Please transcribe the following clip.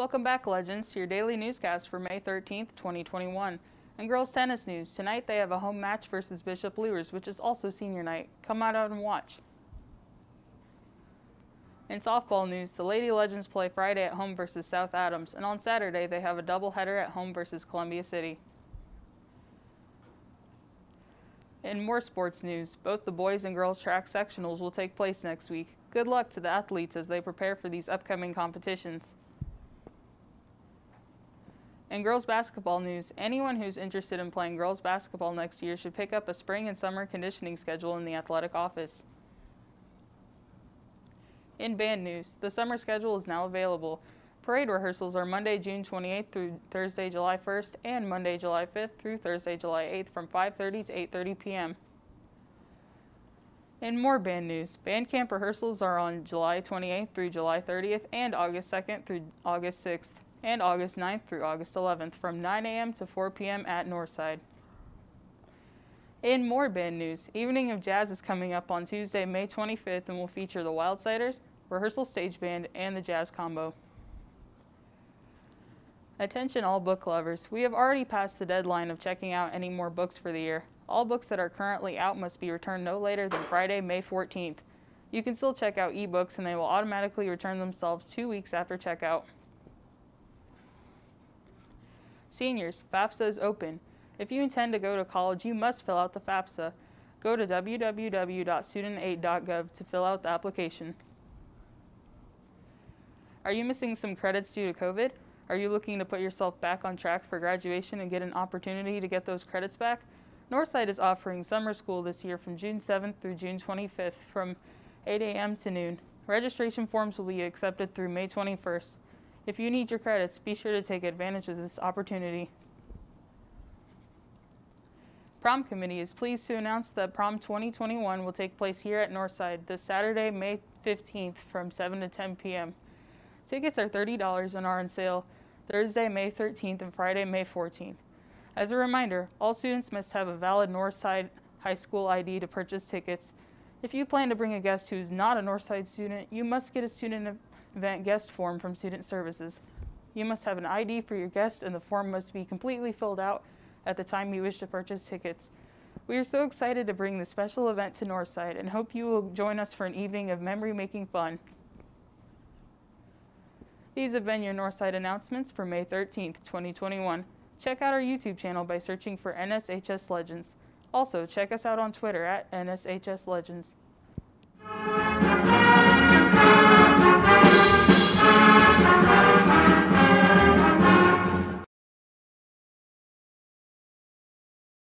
Welcome back, Legends, to your daily newscast for May 13th, 2021. And girls tennis news. Tonight they have a home match versus Bishop Luers, which is also senior night. Come out and watch. In softball news, the Lady Legends play Friday at home versus South Adams, and on Saturday they have a doubleheader at home versus Columbia City. In more sports news, both the boys and girls track sectionals will take place next week. Good luck to the athletes as they prepare for these upcoming competitions. In girls basketball news, anyone who's interested in playing girls basketball next year should pick up a spring and summer conditioning schedule in the athletic office. In band news, the summer schedule is now available. Parade rehearsals are Monday, June 28th through Thursday, July 1st, and Monday, July 5th through Thursday, July 8th from 5:30 to 8:30 p.m. In more band news, band camp rehearsals are on July 28th through July 30th and August 2nd through August 6th and August 9th through August 11th from 9 a.m. to 4 p.m. at Northside. In more band news, Evening of Jazz is coming up on Tuesday, May 25th and will feature the Wildsiders, Rehearsal Stage Band, and the Jazz Combo. Attention all book lovers, we have already passed the deadline of checking out any more books for the year. All books that are currently out must be returned no later than Friday, May 14th. You can still check out ebooks and they will automatically return themselves two weeks after checkout. Seniors, FAFSA is open. If you intend to go to college, you must fill out the FAFSA. Go to www.studentaid.gov to fill out the application. Are you missing some credits due to COVID? Are you looking to put yourself back on track for graduation and get an opportunity to get those credits back? Northside is offering summer school this year from June 7th through June 25th from 8 a.m. to noon. Registration forms will be accepted through May 21st. If you need your credits, be sure to take advantage of this opportunity. Prom Committee is pleased to announce that Prom 2021 will take place here at Northside this Saturday, May 15th from 7 to 10 p.m. Tickets are $30 and are on sale Thursday, May 13th and Friday, May 14th. As a reminder, all students must have a valid Northside High School ID to purchase tickets. If you plan to bring a guest who is not a Northside student, you must get a student event guest form from Student Services. You must have an ID for your guest and the form must be completely filled out at the time you wish to purchase tickets. We are so excited to bring this special event to Northside and hope you will join us for an evening of memory-making fun. These have been your Northside announcements for May 13th, 2021. Check out our YouTube channel by searching for NSHS Legends. Also, check us out on Twitter at NSHS Legends.